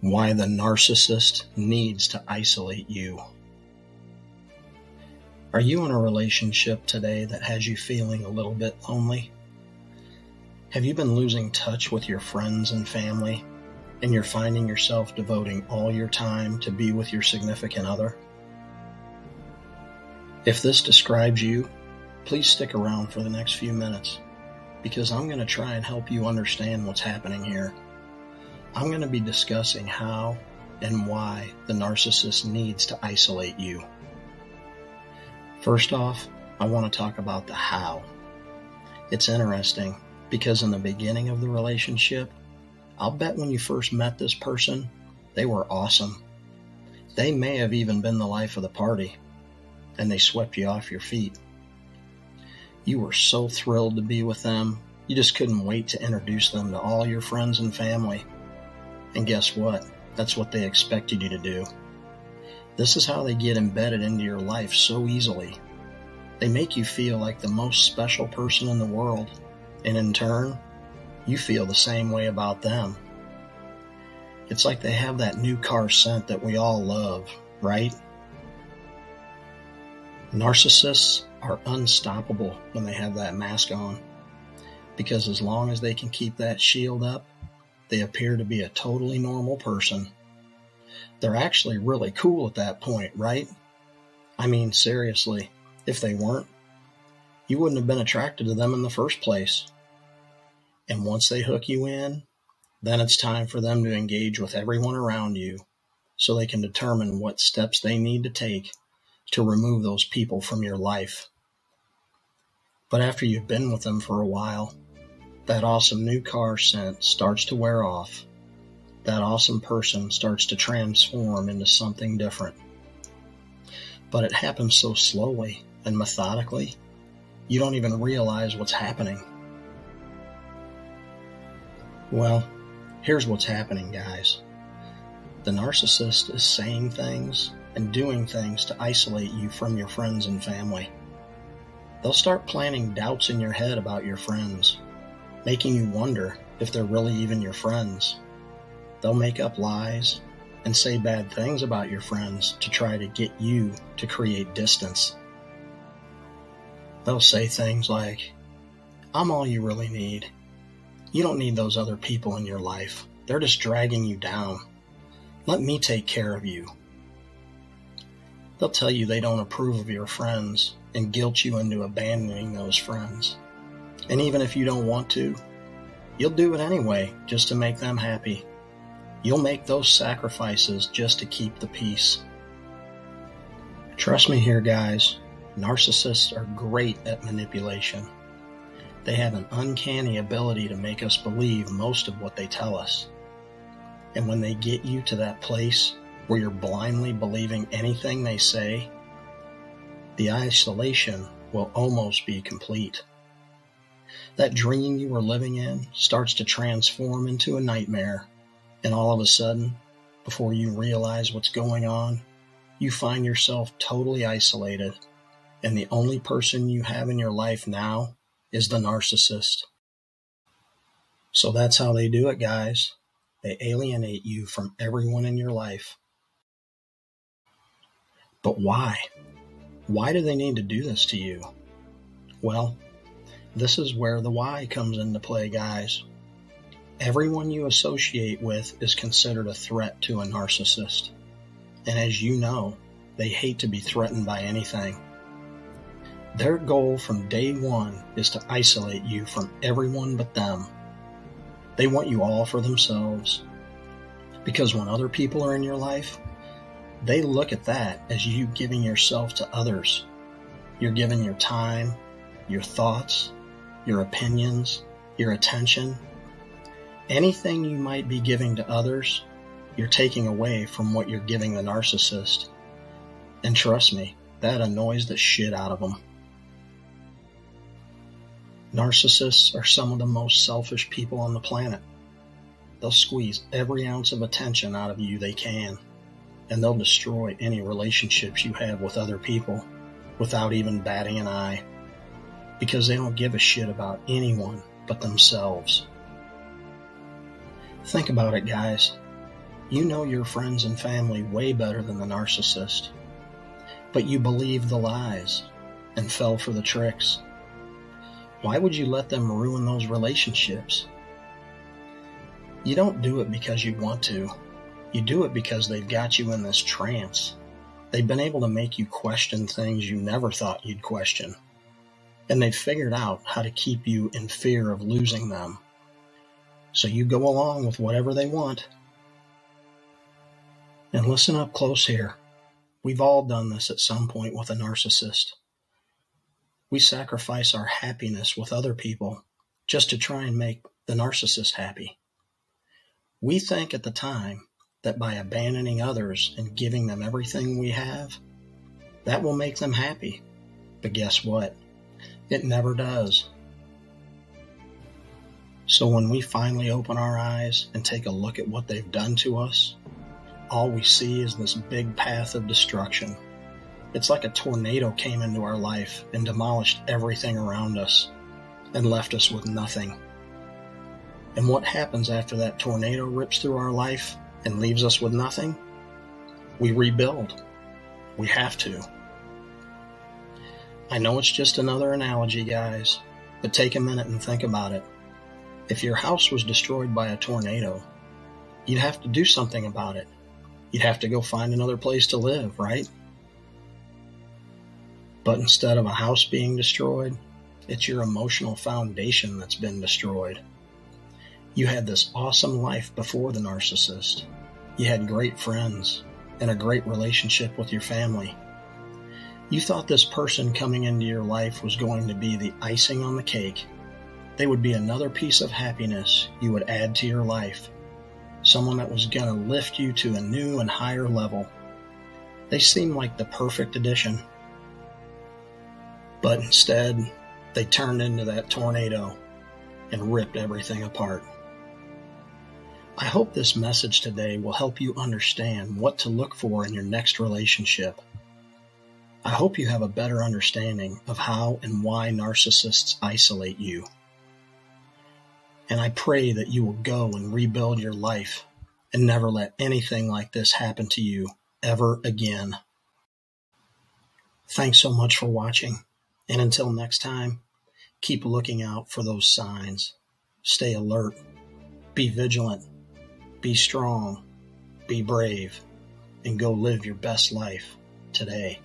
Why the narcissist needs to isolate you. Are you in a relationship today that has you feeling a little bit lonely? Have you been losing touch with your friends and family, and you're finding yourself devoting all your time to be with your significant other? If this describes you, please stick around for the next few minutes because I'm going to try and help you understand what's happening here. I'm going to be discussing how and why the narcissist needs to isolate you. First off, I want to talk about the how. It's interesting because in the beginning of the relationship, I'll bet when you first met this person, they were awesome. They may have even been the life of the party, and they swept you off your feet. You were so thrilled to be with them, you just couldn't wait to introduce them to all your friends and family. And guess what? That's what they expected you to do. This is how they get embedded into your life so easily. They make you feel like the most special person in the world, and in turn, you feel the same way about them. It's like they have that new car scent that we all love, right? Narcissists are unstoppable when they have that mask on because as long as they can keep that shield up, they appear to be a totally normal person. They're actually really cool at that point, right? I mean, seriously, if they weren't, you wouldn't have been attracted to them in the first place. And once they hook you in, then it's time for them to engage with everyone around you so they can determine what steps they need to take to remove those people from your life. But after you've been with them for a while, that awesome new car scent starts to wear off. That awesome person starts to transform into something different. But it happens so slowly and methodically, you don't even realize what's happening. Well, here's what's happening, guys. The narcissist is saying things and doing things to isolate you from your friends and family. They'll start planting doubts in your head about your friends, making you wonder if they're really even your friends. They'll make up lies and say bad things about your friends to try to get you to create distance. They'll say things like, I'm all you really need. You don't need those other people in your life. They're just dragging you down. Let me take care of you. They'll tell you they don't approve of your friends and guilt you into abandoning those friends. And even if you don't want to, you'll do it anyway just to make them happy. You'll make those sacrifices just to keep the peace. Trust me here, guys. Narcissists are great at manipulation. They have an uncanny ability to make us believe most of what they tell us. And when they get you to that place where you're blindly believing anything they say, the isolation will almost be complete. That dream you were living in starts to transform into a nightmare, and all of a sudden, before you realize what's going on, you find yourself totally isolated, and the only person you have in your life now is the narcissist. So that's how they do it, guys. They alienate you from everyone in your life but why? Why do they need to do this to you? Well, this is where the why comes into play, guys. Everyone you associate with is considered a threat to a narcissist. And as you know, they hate to be threatened by anything. Their goal from day one is to isolate you from everyone but them. They want you all for themselves. Because when other people are in your life, they look at that as you giving yourself to others. You're giving your time, your thoughts, your opinions, your attention. Anything you might be giving to others, you're taking away from what you're giving the narcissist. And trust me, that annoys the shit out of them. Narcissists are some of the most selfish people on the planet. They'll squeeze every ounce of attention out of you they can and they'll destroy any relationships you have with other people without even batting an eye because they don't give a shit about anyone but themselves. Think about it, guys. You know your friends and family way better than the narcissist. But you believed the lies and fell for the tricks. Why would you let them ruin those relationships? You don't do it because you want to. You do it because they've got you in this trance. They've been able to make you question things you never thought you'd question. And they've figured out how to keep you in fear of losing them. So you go along with whatever they want. And listen up close here. We've all done this at some point with a narcissist. We sacrifice our happiness with other people just to try and make the narcissist happy. We think at the time that by abandoning others and giving them everything we have, that will make them happy. But guess what? It never does. So when we finally open our eyes and take a look at what they've done to us, all we see is this big path of destruction. It's like a tornado came into our life and demolished everything around us and left us with nothing. And what happens after that tornado rips through our life and leaves us with nothing? We rebuild. We have to. I know it's just another analogy, guys, but take a minute and think about it. If your house was destroyed by a tornado, you'd have to do something about it. You'd have to go find another place to live, right? But instead of a house being destroyed, it's your emotional foundation that's been destroyed. You had this awesome life before the narcissist. You had great friends and a great relationship with your family. You thought this person coming into your life was going to be the icing on the cake they would be another piece of happiness you would add to your life. Someone that was going to lift you to a new and higher level. They seemed like the perfect addition. But instead, they turned into that tornado and ripped everything apart. I hope this message today will help you understand what to look for in your next relationship. I hope you have a better understanding of how and why narcissists isolate you. And I pray that you will go and rebuild your life and never let anything like this happen to you ever again. Thanks so much for watching. And until next time, keep looking out for those signs. Stay alert. Be vigilant. Be strong. Be brave. And go live your best life today.